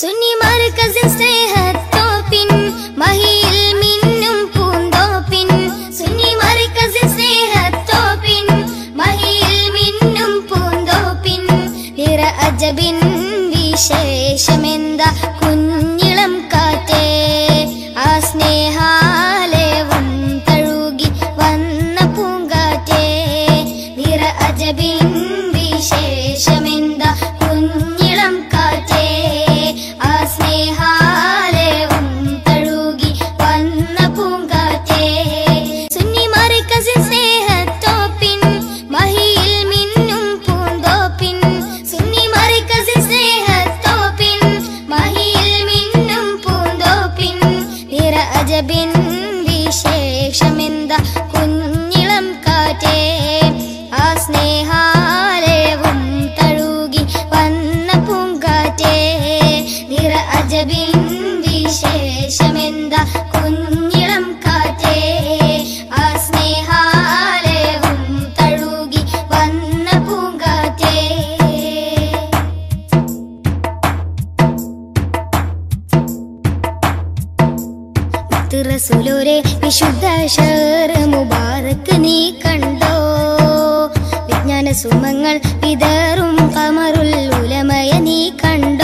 சுன்னி மறுக்கசின் ஸ்நேகத் தோப்பின் மகியில் மின்னும் பூந்தோப்பின். சுன்னி மறுக்கசின் ஸ்நேகத் தோப்பின் மகியில் மின்னும் பூந்தோப்பின். பிற அஜபின் விசேஷமெந்த മുത്ത് റസൂലോരെ വിശുദ്ധ ഷഹർ മുബാറക്ക് നീ കണ്ടോ? വിജ്ഞാന സുമങ്ങൾ പിതറും കമറുൽ ഉലമയ നീ കണ്ടോ?